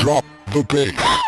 Drop the bass.